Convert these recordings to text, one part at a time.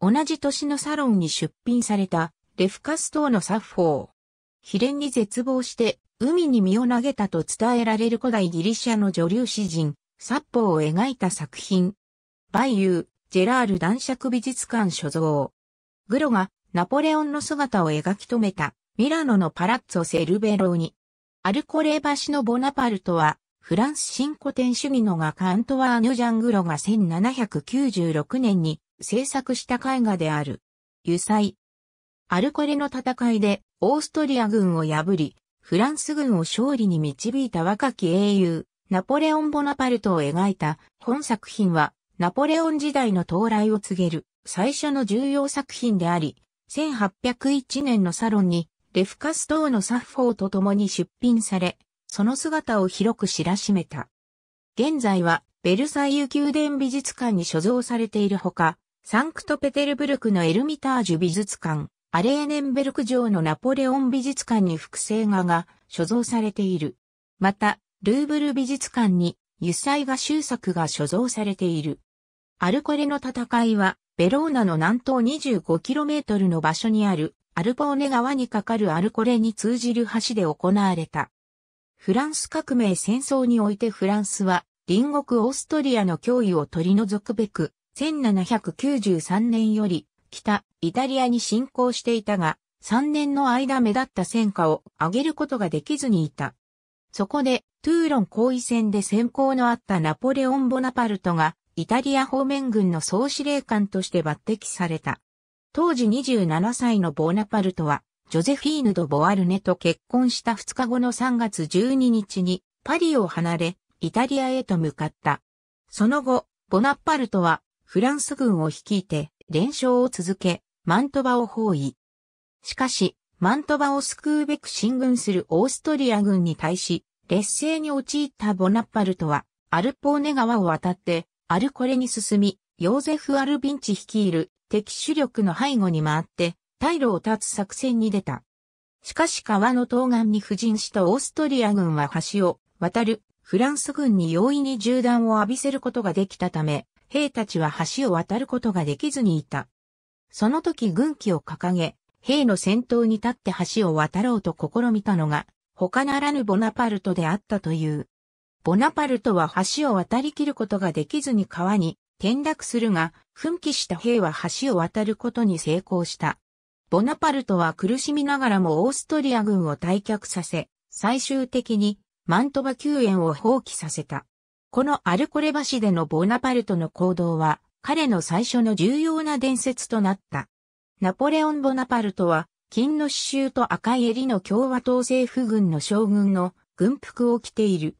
同じ年のサロンに出品されたレフカス島のサッフォー。悲恋に絶望して海に身を投げたと伝えられる古代ギリシャの女流詩人、サッポーを描いた作品。バイユー、ジェラール男爵美術館所蔵。グロがナポレオンの姿を描き留めたミラノのパラッツォ・セルベローニ。アルコレー橋のボナパルトはフランス新古典主義の画家アントワーヌ・ジャン・グロが1796年に制作した絵画である。油彩。アルコレの戦いでオーストリア軍を破り、フランス軍を勝利に導いた若き英雄、ナポレオン・ボナパルトを描いた本作品は、ナポレオン時代の到来を告げる最初の重要作品であり、1801年のサロンにレフカス島のサッフォーと共に出品され、その姿を広く知らしめた。現在はベルサイユ宮殿美術館に所蔵されているほか、サンクトペテルブルクのエルミタージュ美術館、アレーネンベルク城のナポレオン美術館に複製画が所蔵されている。また、ルーブル美術館に油彩画集作が所蔵されている。アルコレの戦いは、ベローナの南東 25km の場所にあるアルポーネ川に架かるアルコレに通じる橋で行われた。フランス革命戦争においてフランスは隣国オーストリアの脅威を取り除くべく1793年より北イタリアに侵攻していたが、3年の間目立った戦果を上げることができずにいた。そこで、トゥーロン後位戦で先行のあったナポレオン・ボナパルトが、イタリア方面軍の総司令官として抜擢された。当時27歳のボナパルトは、ジョゼフィーヌ・ド・ボアルネと結婚した2日後の3月12日にパリを離れ、イタリアへと向かった。その後、ボナパルトはフランス軍を率いて連勝を続け、マントバを包囲。しかし、マントバを救うべく進軍するオーストリア軍に対し、劣勢に陥ったボナッパルトは、アルポーネ川を渡って、アルコレに進み、ヨーゼフ・アルビンチ率いる敵主力の背後に回って、退路を断つ作戦に出た。しかし川の東岸に布陣したオーストリア軍は橋を渡るフランス軍に容易に銃弾を浴びせることができたため、兵たちは橋を渡ることができずにいた。その時軍旗を掲げ、兵の先頭に立って橋を渡ろうと試みたのが、他ならぬボナパルトであったという。ボナパルトは橋を渡りきることができずに川に転落するが、奮起した兵は橋を渡ることに成功した。ボナパルトは苦しみながらもオーストリア軍を退却させ、最終的にマントバ救援を放棄させた。このアルコレ橋でのボナパルトの行動は、彼の最初の重要な伝説となった。ナポレオン・ボナパルトは、金の刺繍と赤い襟の共和党政府軍の将軍の軍服を着ている。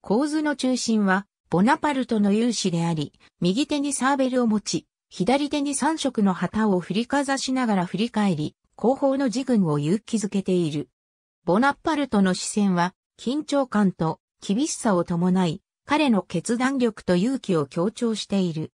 構図の中心は、ボナパルトの勇士であり、右手にサーベルを持ち、左手に三色の旗を振りかざしながら振り返り、後方の自軍を勇気づけている。ボナパルトの視線は、緊張感と厳しさを伴い、彼の決断力と勇気を強調している。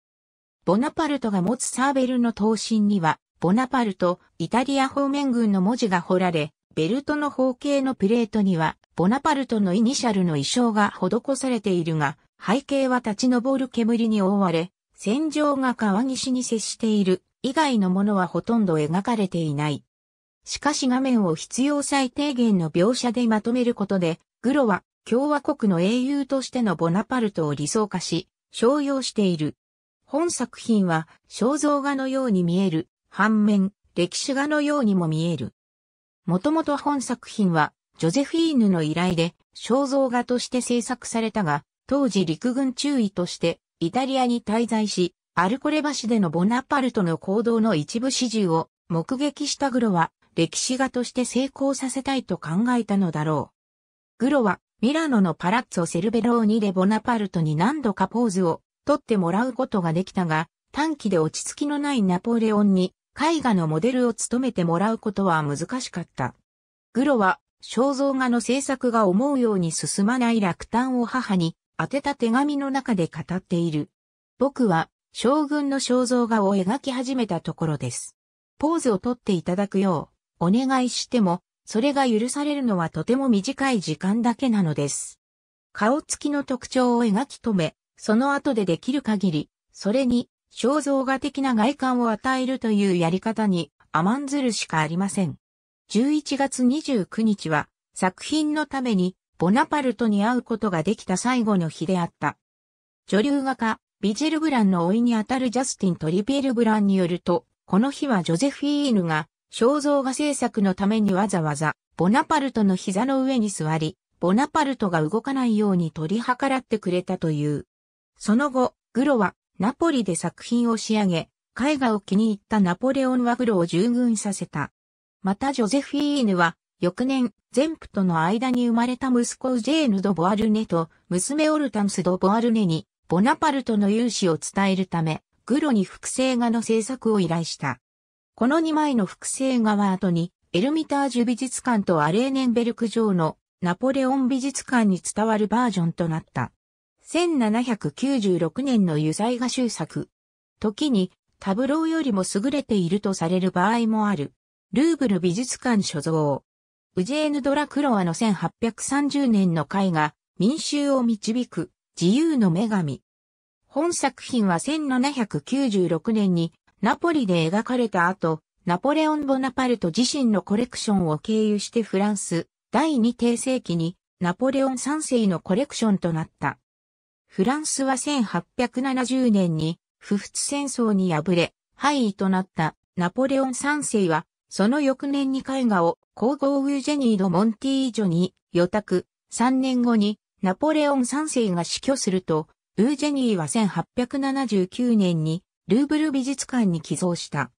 ボナパルトが持つサーベルの頭身には、ボナパルト、イタリア方面軍の文字が彫られ、ベルトの方形のプレートには、ボナパルトのイニシャルの衣装が施されているが、背景は立ち上る煙に覆われ、戦場が川岸に接している以外のものはほとんど描かれていない。しかし画面を必要最低限の描写でまとめることで、グロは共和国の英雄としてのボナパルトを理想化し、商用している。本作品は肖像画のように見える、反面、歴史画のようにも見える。もともと本作品は、ジョゼフィーヌの依頼で肖像画として制作されたが、当時陸軍中尉としてイタリアに滞在し、アルコレ橋でのボナパルトの行動の一部始終を目撃したグロは歴史画として成功させたいと考えたのだろう。グロはミラノのパラッツォ・セルベローニでボナパルトに何度かポーズを取ってもらうことができたが、短期で落ち着きのないナポレオンに絵画のモデルを務めてもらうことは難しかった。グロは肖像画の制作が思うように進まない落胆を母に宛てた手紙の中で語っている。僕は将軍の肖像画を描き始めたところです。ポーズを取っていただくようお願いしてもそれが許されるのはとても短い時間だけなのです。顔つきの特徴を描き留め、その後でできる限り、それに肖像画的な外観を与えるというやり方に甘んずるしかありません。11月29日は作品のためにボナパルトに会うことができた最後の日であった。女流画家、ビジェル・ブランの甥にあたるジャスティン・トリピエル・ブランによると、この日はジョゼフィーヌが肖像画制作のためにわざわざボナパルトの膝の上に座り、ボナパルトが動かないように取り計らってくれたという。その後、グロはナポリで作品を仕上げ、絵画を気に入ったナポレオンはグロを従軍させた。またジョゼフィーヌは翌年、ゼンプとの間に生まれた息子ジェーヌ・ド・ボアルネと娘オルタンス・ド・ボアルネにボナパルトの勇姿を伝えるため、グロに複製画の制作を依頼した。この2枚の複製画は後に、エルミタージュ美術館とアレーネンベルク城のナポレオン美術館に伝わるバージョンとなった。1796年の油彩画集作。時にタブローよりも優れているとされる場合もある。ルーブル美術館所蔵。ウジェーヌ・ドラクロワの1830年の絵画、民衆を導く自由の女神。本作品は1796年にナポリで描かれた後、ナポレオン・ボナパルト自身のコレクションを経由してフランス、第二帝世紀にナポレオン三世のコレクションとなった。フランスは1870年に不仏戦争に敗れ、敗位となったナポレオン三世は、その翌年に絵画を皇后ウージェニード・モンティージョに予託、3年後にナポレオン三世が死去すると、ウージェニーは1879年にルーブル美術館に寄贈した。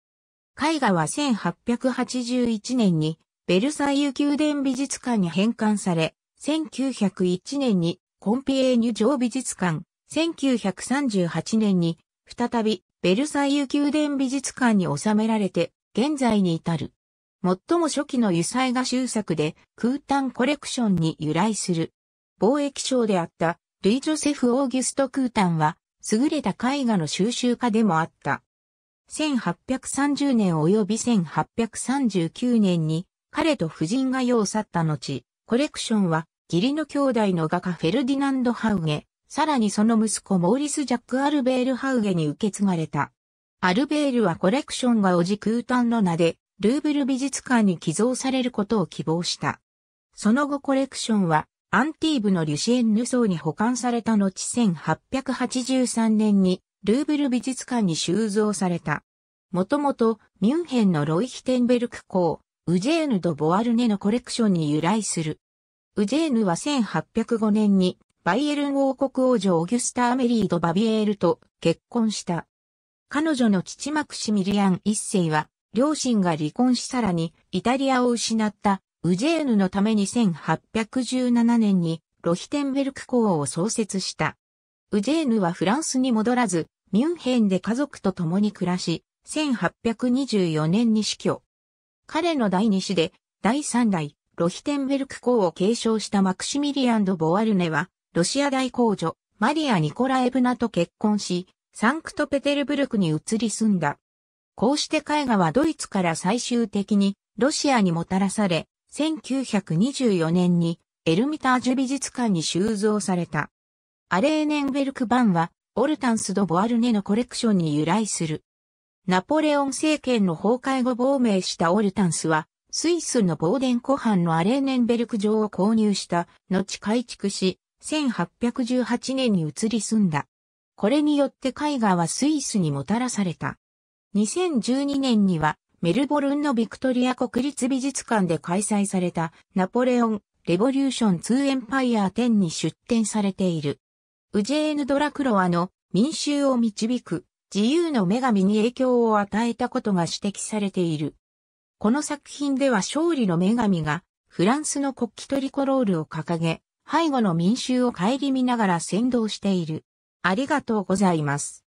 絵画は1881年にベルサイユ宮殿美術館に返還され、1901年にコンピエーニュ城美術館、1938年に再びベルサイユ宮殿美術館に収められて現在に至る。最も初期の油彩画集作で空丹コレクションに由来する。貿易商であったルイ・ジョセフ・オーギュスト・空丹は優れた絵画の収集家でもあった。1830年及び1839年に彼と夫人が世を去った後、コレクションは義理の兄弟の画家フェルディナンド・ハウゲ、さらにその息子モーリス・ジャック・アルベール・ハウゲに受け継がれた。アルベールはコレクションがおじ空丹の名で、ルーブル美術館に寄贈されることを希望した。その後コレクションは、アンティーブのリュシエンヌ層に保管された後1883年にルーブル美術館に収蔵された。もともとミュンヘンのロイヒテンベルク校、ウジェーヌ・ド・ボワルネのコレクションに由来する。ウジェーヌは1805年にバイエルン王国王女オギュスタ・アメリード・バビエールと結婚した。彼女の父マクシミリアン一世は、両親が離婚しさらにイタリアを失ったウジェーヌのために1817年にロヒテンベルク公を創設した。ウジェーヌはフランスに戻らず、ミュンヘンで家族と共に暮らし、1824年に死去。彼の第二子で、第三代、ロヒテンベルク公を継承したマクシミリアンド・ボワルネは、ロシア大公女、マリア・ニコラエブナと結婚し、サンクトペテルブルクに移り住んだ。こうして絵画はドイツから最終的にロシアにもたらされ、1924年にエルミタージュ美術館に収蔵された。アレーネンベルク版はオルタンス・ド・ボアルネのコレクションに由来する。ナポレオン政権の崩壊後亡命したオルタンスは、スイスのボーデン湖畔のアレーネンベルク城を購入した後改築し、1818年に移り住んだ。これによって絵画はスイスにもたらされた。2012年にはメルボルンのビクトリア国立美術館で開催されたナポレオン・レボリューション2エンパイア10に出展されている。ウジェーヌ・ドラクロワの民衆を導く自由の女神に影響を与えたことが指摘されている。この作品では勝利の女神がフランスの国旗トリコロールを掲げ、背後の民衆を顧みながら先導している。ありがとうございます。